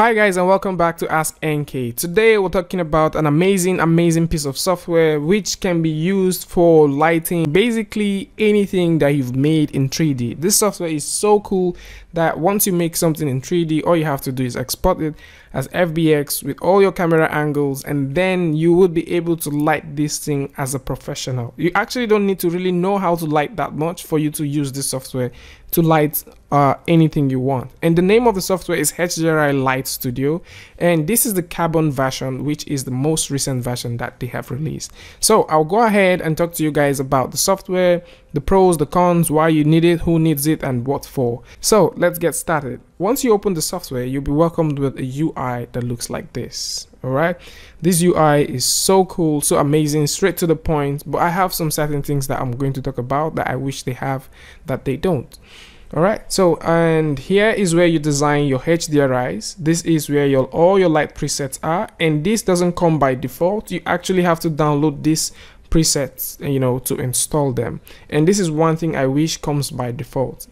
Hi guys and welcome back to Ask NK. Today we're talking about an amazing amazing piece of software which can be used for lighting basically anything that you've made in 3D. This software is so cool that once you make something in 3D all you have to do is export it as FBX with all your camera angles and then you would be able to light this thing as a professional. You actually don't need to really know how to light that much for you to use this software to light uh, anything you want. And the name of the software is HDRI Light Studio. And this is the carbon version, which is the most recent version that they have released. So I'll go ahead and talk to you guys about the software, the pros, the cons, why you need it, who needs it, and what for. So let's get started. Once you open the software, you'll be welcomed with a UI that looks like this. All right. This UI is so cool, so amazing, straight to the point. But I have some certain things that I'm going to talk about that I wish they have that they don't all right so and here is where you design your HDRIs this is where your all your light presets are and this doesn't come by default you actually have to download these presets you know to install them. And this is one thing I wish comes by default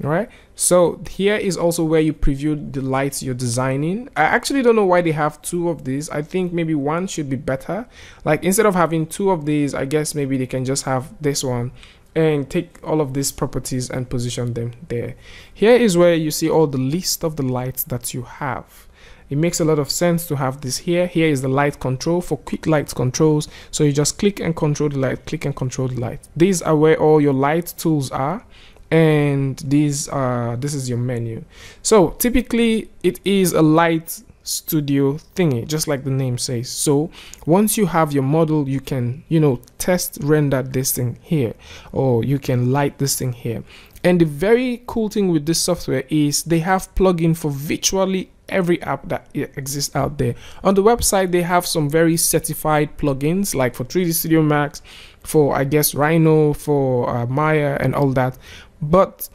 right? So here is also where you preview the lights you're designing. I actually don't know why they have two of these. I think maybe one should be better. Like instead of having two of these i guess maybe they can just have this one and take all of these properties and position them there. Here is where you see all the list of the lights that you have. It makes a lot of sense to have this here. Here is the light control for quick light controls. So you just click and control the light, click and control the light. These are where all your light tools are and these are this is your menu. So typically it is a light studio thingy just like the name says so once you have your model you can you know test render this thing here or you can light this thing here and the very cool thing with this software is they have plugin for virtually every app that exists out there on the website they have some very certified plugins like for 3d studio max for i guess rhino for uh, maya and all that but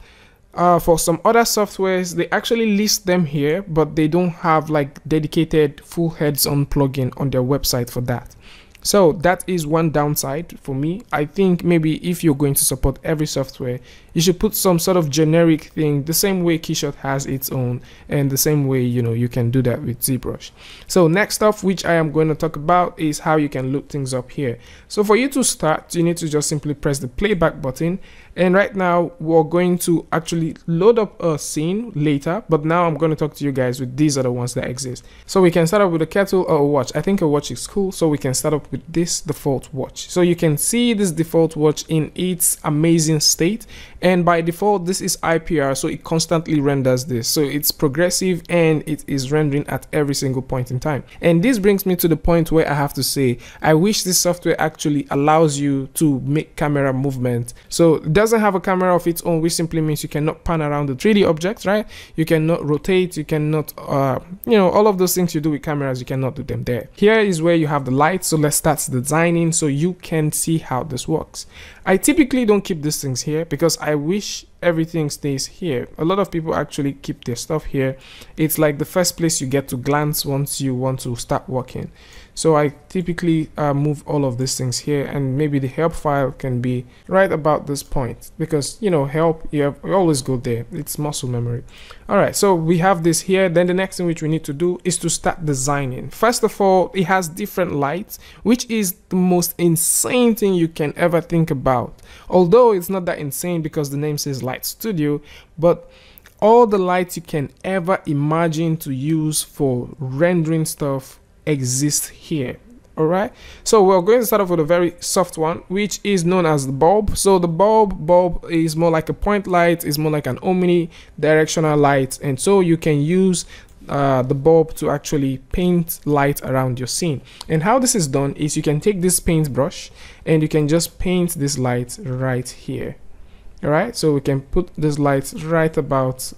uh, for some other softwares, they actually list them here, but they don't have like dedicated full heads on plugin on their website for that. So that is one downside for me. I think maybe if you're going to support every software, you should put some sort of generic thing, the same way Keyshot has its own, and the same way, you know, you can do that with ZBrush. So next up, which I am going to talk about is how you can look things up here. So for you to start, you need to just simply press the playback button. And right now we're going to actually load up a scene later, but now I'm going to talk to you guys with these are the ones that exist. So we can start up with a kettle or a watch. I think a watch is cool. So we can start up with this default watch. So you can see this default watch in its amazing state and by default this is IPR so it constantly renders this so it's progressive and it is rendering at every single point in time and this brings me to the point where I have to say I wish this software actually allows you to make camera movement so it doesn't have a camera of its own which simply means you cannot pan around the 3D object right you cannot rotate you cannot uh, you know all of those things you do with cameras you cannot do them there here is where you have the light so let's start designing so you can see how this works I typically don't keep these things here because I wish everything stays here. A lot of people actually keep their stuff here. It's like the first place you get to glance once you want to start working. So I typically uh, move all of these things here and maybe the help file can be right about this point because you know help you, have, you always go there. It's muscle memory. All right so we have this here. Then the next thing which we need to do is to start designing. First of all it has different lights which is the most insane thing you can ever think about. Although it's not that insane because the name says light studio but all the lights you can ever imagine to use for rendering stuff exist here all right so we're going to start off with a very soft one which is known as the bulb. So the bulb bulb is more like a point light is more like an omnidirectional light and so you can use uh, the bulb to actually paint light around your scene. And how this is done is you can take this paintbrush and you can just paint this light right here all right so we can put this light right about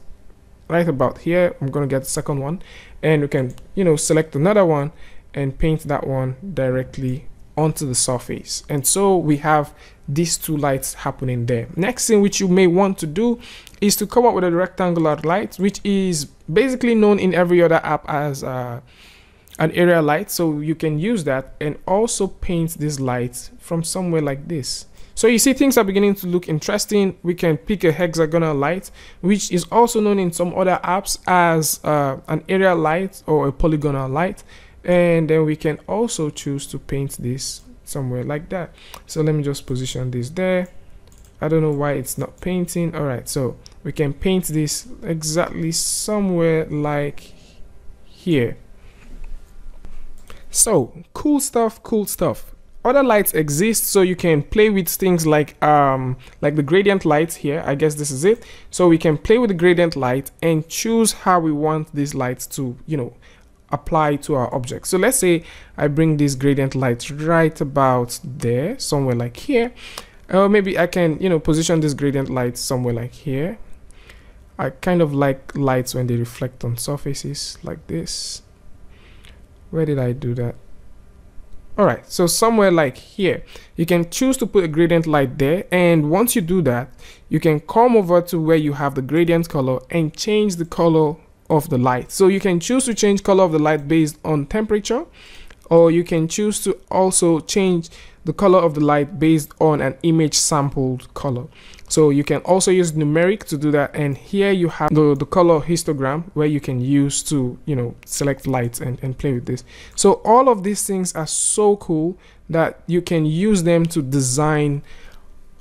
right about here. I'm gonna get the second one. And we can you know select another one and paint that one directly onto the surface and so we have these two lights happening there next thing which you may want to do is to come up with a rectangular light which is basically known in every other app as uh, an area light so you can use that and also paint this light from somewhere like this So you see things are beginning to look interesting. We can pick a hexagonal light, which is also known in some other apps as uh, an area light or a polygonal light. And then we can also choose to paint this somewhere like that. So let me just position this there. I don't know why it's not painting. All right, so we can paint this exactly somewhere like here. So cool stuff, cool stuff other lights exist so you can play with things like um like the gradient light here i guess this is it so we can play with the gradient light and choose how we want these lights to you know apply to our object so let's say i bring this gradient light right about there somewhere like here. Or maybe i can you know position this gradient light somewhere like here. I kind of like lights when they reflect on surfaces like this. Where did i do that? All right so somewhere like here. You can choose to put a gradient light there and once you do that you can come over to where you have the gradient color and change the color of the light so you can choose to change color of the light based on temperature or you can choose to also change the color of the light based on an image sampled color so you can also use numeric to do that. And here you have the, the color histogram where you can use to, you know, select lights and, and play with this. So all of these things are so cool that you can use them to design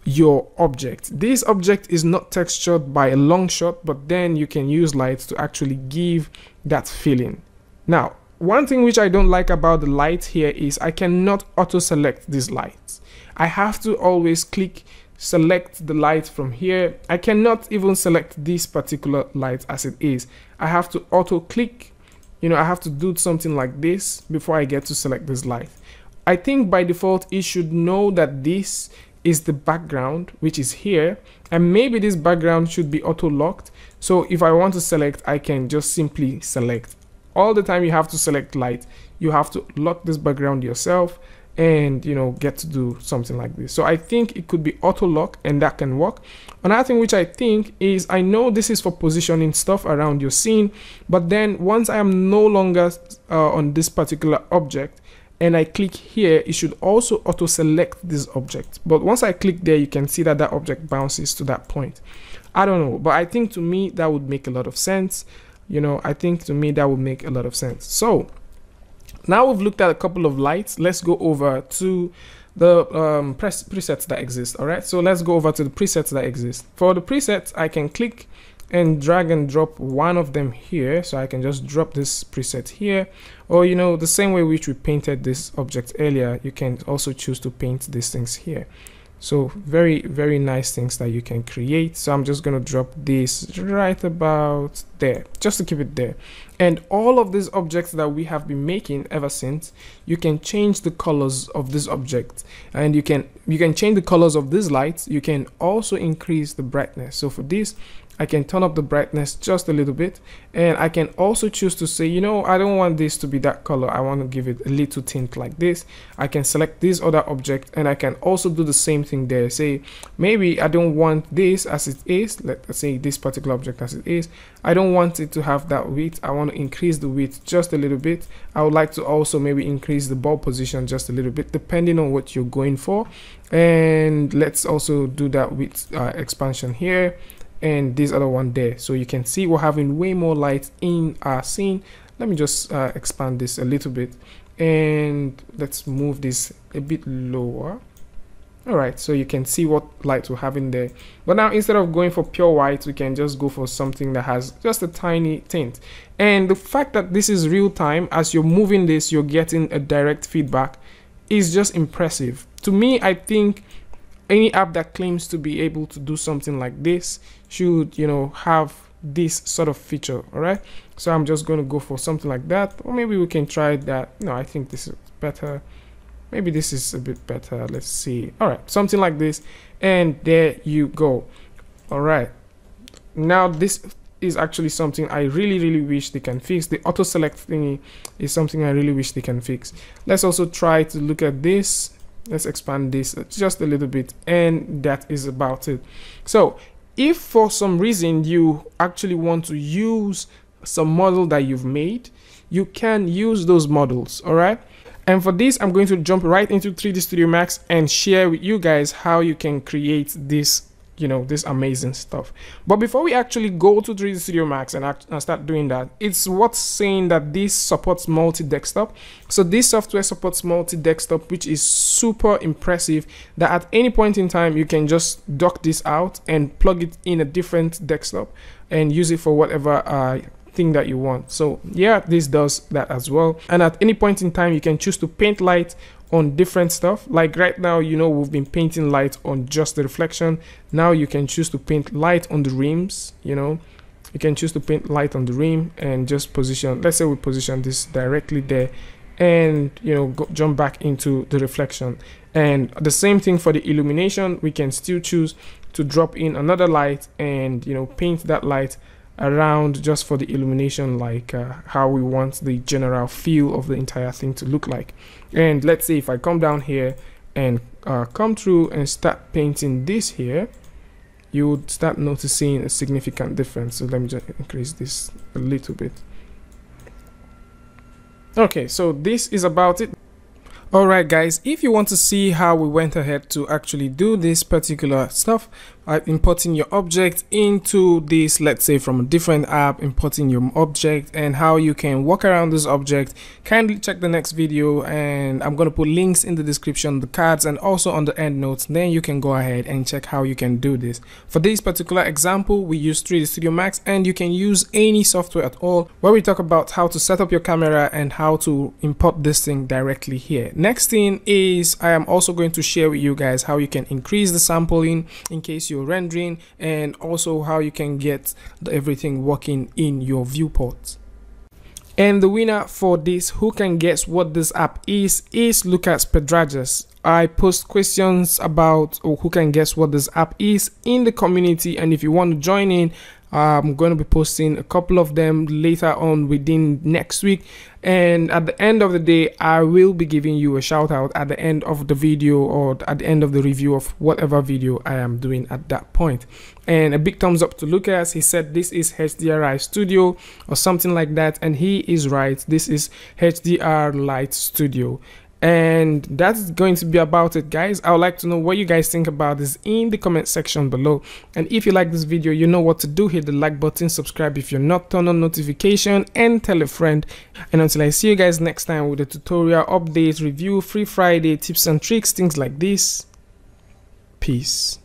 your object. This object is not textured by a long shot, but then you can use lights to actually give that feeling. Now, one thing which I don't like about the light here is I cannot auto select these lights. I have to always click select the light from here. I cannot even select this particular light as it is. I have to auto click, you know, I have to do something like this before I get to select this light. I think by default it should know that this is the background which is here and maybe this background should be auto locked so if I want to select I can just simply select. All the time you have to select light. You have to lock this background yourself and you know get to do something like this. So i think it could be auto lock and that can work. Another thing which i think is i know this is for positioning stuff around your scene but then once i am no longer uh, on this particular object and I click here, it should also auto select this object. But once I click there, you can see that that object bounces to that point. I don't know, but I think to me that would make a lot of sense. You know, I think to me that would make a lot of sense. So now we've looked at a couple of lights. Let's go over to the um, presets that exist. All right, so let's go over to the presets that exist. For the presets, I can click and drag and drop one of them here. So I can just drop this preset here. Or, you know, the same way which we painted this object earlier, you can also choose to paint these things here. So very very nice things that you can create. So i'm just to drop this right about there just to keep it there. And all of these objects that we have been making ever since you can change the colors of this object. And you can you can change the colors of these lights. You can also increase the brightness. So for this I can turn up the brightness just a little bit. And I can also choose to say you know I don't want this to be that color. I want to give it a little tint like this. I can select this other object and I can also do the same thing there. Say maybe I don't want this as it is. Let's say this particular object as it is. I don't want it to have that width. I want to increase the width just a little bit. I would like to also maybe increase the ball position just a little bit depending on what you're going for. And let's also do that with uh, expansion here and this other one there. So you can see we're having way more light in our scene. Let me just uh, expand this a little bit. And let's move this a bit lower. All right so you can see what light we're having there. But now instead of going for pure white we can just go for something that has just a tiny tint. And the fact that this is real time as you're moving this you're getting a direct feedback is just impressive. To me i think any app that claims to be able to do something like this should you know have this sort of feature all right? So i'm just going to go for something like that or maybe we can try that. No i think this is better. Maybe this is a bit better. Let's see. All right something like this and there you go. All right. Now this is actually something i really really wish they can fix. The auto select thingy is something i really wish they can fix. Let's also try to look at this let's expand this just a little bit and that is about it. So if for some reason you actually want to use some model that you've made you can use those models all right? And for this, I'm going to jump right into 3D Studio Max and share with you guys how you can create this you know this amazing stuff. But before we actually go to 3d studio max and, act, and start doing that it's what's saying that this supports multi-desktop so this software supports multi-desktop which is super impressive that at any point in time you can just dock this out and plug it in a different desktop and use it for whatever uh, thing that you want. So yeah this does that as well. And at any point in time you can choose to paint light on different stuff. Like right now you know we've been painting light on just the reflection. Now you can choose to paint light on the rims you know. You can choose to paint light on the rim and just position let's say we position this directly there and you know go, jump back into the reflection. And the same thing for the illumination. We can still choose to drop in another light and you know paint that light around just for the illumination like uh, how we want the general feel of the entire thing to look like. And let's say if I come down here and uh, come through and start painting this here you would start noticing a significant difference. So let me just increase this a little bit. Okay so this is about it. Alright guys, if you want to see how we went ahead to actually do this particular stuff, uh, importing your object into this, let's say from a different app, importing your object and how you can walk around this object, kindly check the next video and I'm going to put links in the description, the cards and also on the end notes. Then you can go ahead and check how you can do this. For this particular example, we use 3D Studio Max and you can use any software at all where we talk about how to set up your camera and how to import this thing directly here. Next thing is I am also going to share with you guys how you can increase the sampling in case you're rendering and also how you can get everything working in your viewport. And the winner for this, who can guess what this app is, is Lucas Pedrajas. I post questions about or who can guess what this app is in the community and if you want to join in I'm going to be posting a couple of them later on within next week. And at the end of the day, I will be giving you a shout out at the end of the video or at the end of the review of whatever video I am doing at that point. And a big thumbs up to Lucas. He said this is HDRI Studio or something like that. And he is right. This is HDR Light Studio and that's going to be about it guys. I would like to know what you guys think about this in the comment section below. And if you like this video you know what to do. Hit the like button subscribe if you're not turn on notification and tell a friend. And until i see you guys next time with a tutorial update review free friday tips and tricks things like this peace